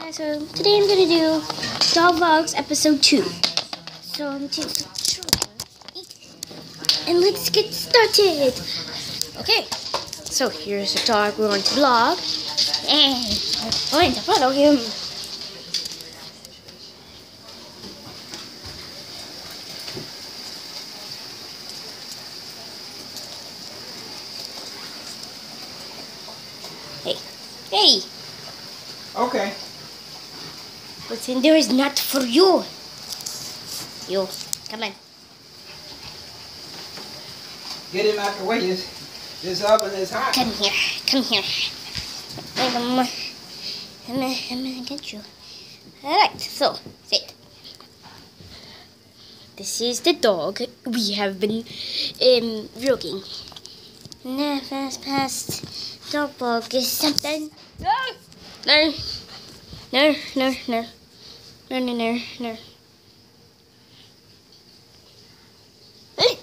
guys, so today I'm gonna do Dog Vlogs episode 2. So I'm taking and let's get started. Okay, so here's the dog we're going to vlog, and we're going to follow him. Hey, hey, Okay. What's in there is not for you. You, come on. Get him out the way. This, this oven is hot. Come here, come here. I'm gonna, I'm gonna, I'm gonna get you. Alright, so, sit. This is the dog we have been um, vlogging. Now, fast past dog vlog is something. No, no, no, no, no, no, no, no, no. Hey,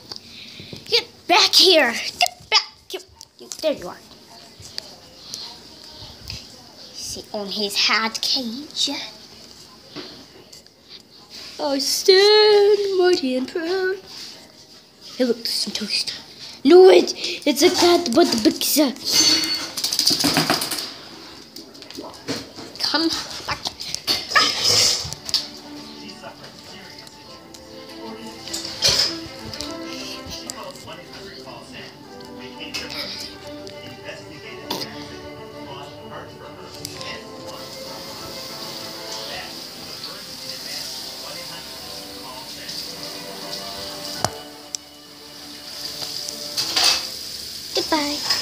get back here! Get back! Get, there you are. Sit on his hard cage. I stand mighty and proud. Hey, look, there's some toast. No, it, it's a cat, but the pizza. Uh, Come back. Goodbye.